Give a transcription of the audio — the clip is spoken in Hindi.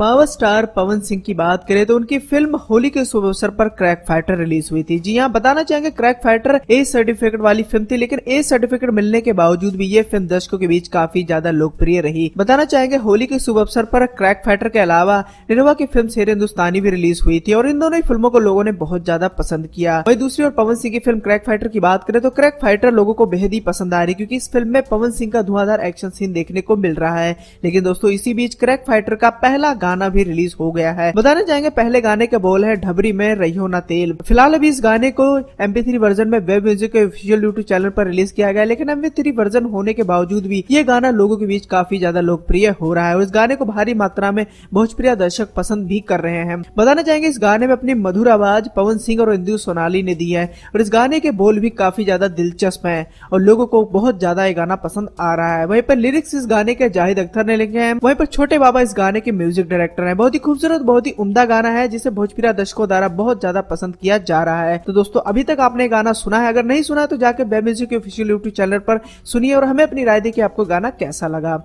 पावर स्टार पवन सिंह की बात करें तो उनकी फ़िल्म होली के शुभ अवसर पर क्रैक फाइटर रिलीज़ हुई थी। जी हाँ बताना चाहेंगे क्रैक फाइटर ए सर्टिफिकेट वाली फ़िल्म थी, लेकिन ए सर्टिफिकेट मिलने के बावजूद भी ये फ़िल्म दर्शकों के बीच काफ़ी ज़्यादा लोकप्रिय रही। बताना चाहेंगे होली के शुभ अवसर पर क्रैक फाइटर के अलावा निरवा की फ़िल्म शेर हिंदुस्तानी भी रिलीज़ हुई थी और इन दोनों फ़िल्मों को लोगों ने बहुत ज़्यादा पसंद किया। वही दूसरी ओर पवन सिंह की फ़िल्म क्रैक फाइटर की बात करें तो क्रैक फाइटर लोगों को बेहद ही पसंद आ रही क्योंकि इस फ़िल्म में पवन सिंह का धुआंधार एक्शन सीन देखने को मिल रहा है। लेकिन दोस्तों, इसी बीच क्रैक फाइटर का पहला भी रिलीज़ हो गया है। बताने जाएँगे, पहले गाने के बोल है, ढबरी में रही ना तेल। फ़िलहाल अभी इस गाने को थ्री वर्जन में वेब म्यूज़िक के ऑफिशियल यूट्यूब चैनल पर रिलीज़ किया गया लेकिन थ्री वर्जन होने के बावजूद भी ये गाना लोगों के बीच काफ़ी ज़्यादा लोकप्रिय हो रहा है, और इस गाने को भारी मात्रा में भोजप्रिय दर्शक पसंद भी कर रहे हैं। बताना चाहेंगे इस गाने में अपनी मधुर आवाज़ पवन सिंह और इंदु सोनाली ने दी है, और इस गाने के बोल भी काफ़ी ज़्यादा दिलचस्प है, और लोगों को बहुत ज़्यादा ये गाना पसंद आ रहा है। वहीं पर लिरिक्स इस गाने के जाहिद अख्तर ने लिखे हैं, वहीं पर छोटे बाबा इस गाने के म्यूज़िक डायरेक्टर है। बहुत ही खूबसूरत, बहुत ही उमदा गाना है, जिसे भोजपुरा दर्शकों द्वारा बहुत ज़्यादा पसंद किया जा रहा है। तो दोस्तों, अभी तक आपने गाना सुना है। अगर नहीं सुना तो जाके बे म्यूज़िक के ऑफिशियल यूट्यूब चैनल पर सुनिए और हमें अपनी राय दी कि आपको गाना कैसा लगा।